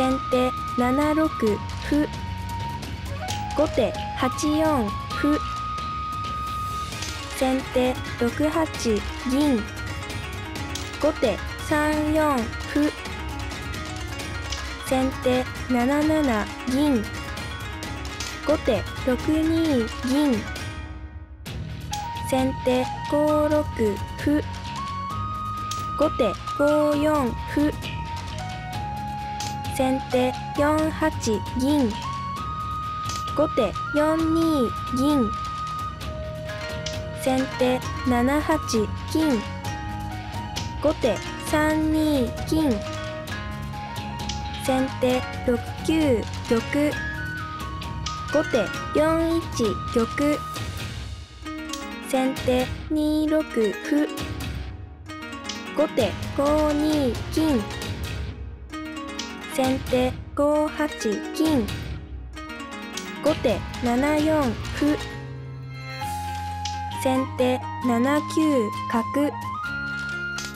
先手7六歩後手8四歩先手6八銀。後手3四歩先手7七銀。後手6二銀。先手5六歩後手5四歩先手4八銀。後手4二銀。先手7八金。後手3二金先手6九玉後手4一玉先手2六歩後手5二金。先手5八金。後手7四歩。先手7九角。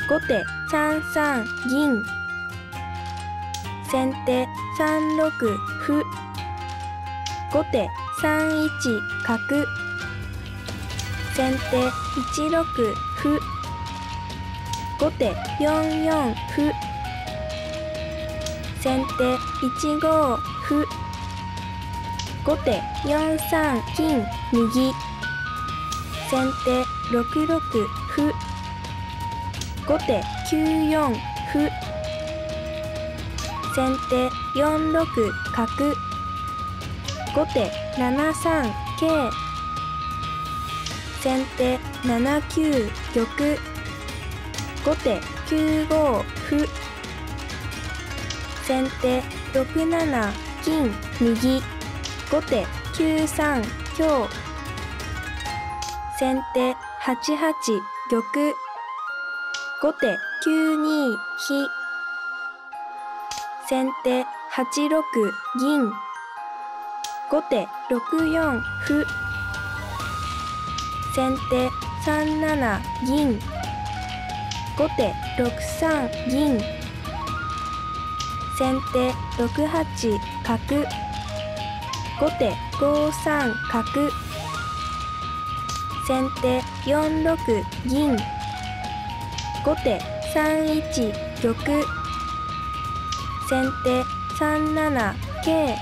後手3三銀。先手3六歩。後手3一角。先手1六歩。後手4四歩。先手1五歩後手4三金。右。先手6六歩後手9四歩先手4六角。後手7三桂。先手7九玉。後手9五歩先手6七金右後手9三香先手8八玉後手9二飛先手8六銀後手6四歩先手3七銀後手6三銀先手6八角後手5三角。先手4六銀。後手3一玉先手3七桂。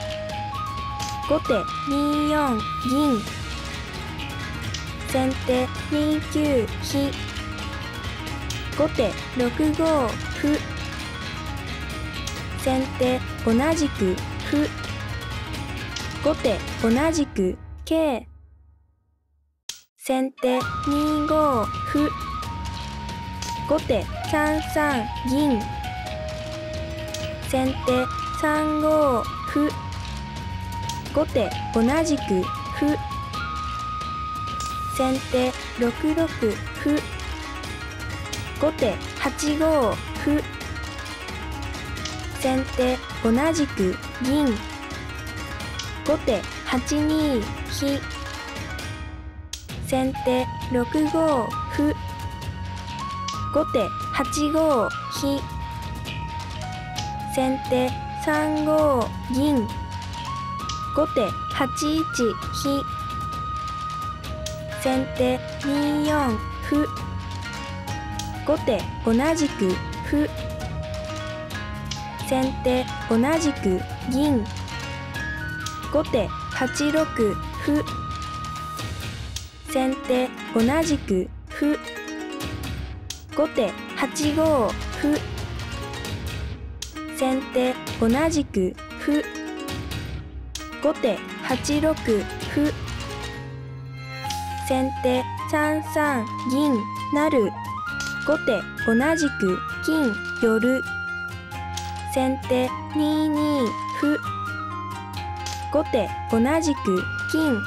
後手2四銀。先手2九飛。後手6五歩。先手同じく歩後手同じく桂先手2五歩後手3三銀。先手3五歩後手同じく歩先手6六歩後手8五歩先手同じく銀。後手8二飛。先手6五歩。後手8五飛。先手3五銀。後手8一飛。先手2四歩。後手同じく歩。先手同じく銀。後手8六歩。先手同じく歩。後手8五歩。先手同じく歩。後手8六歩。先手3三銀成後手同じく金寄る先手2二歩。後手同じく金。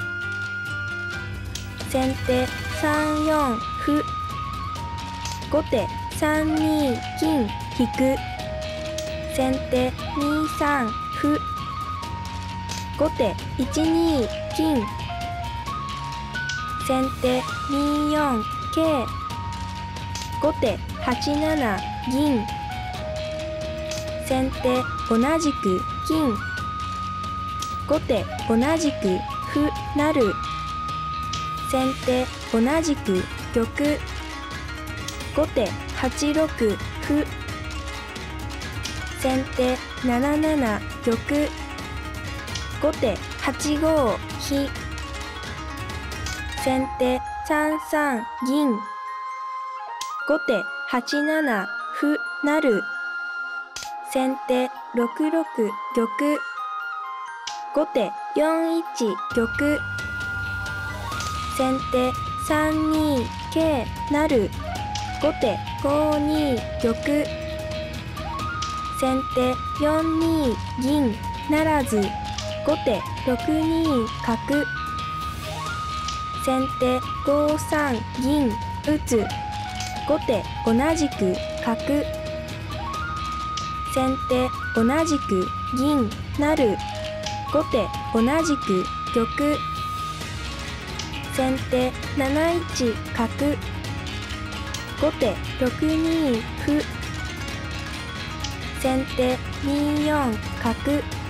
先手3四歩。後手3二金引く。先手2三歩。後手1二金。先手2四桂。後手8七銀。先手同じく金。後手同じく歩成。先手同じく玉。後手8六歩。先手7七玉。後手8五飛先手3三銀。後手8七歩成。先手6六玉。後手4一玉。先手3二桂成。後手5二玉。先手4二銀ならず。後手6二角。先手5三銀打つ。後手同じく角。先手同じく銀なる後手同じく玉。先手7一角。後手6二歩先手2四角。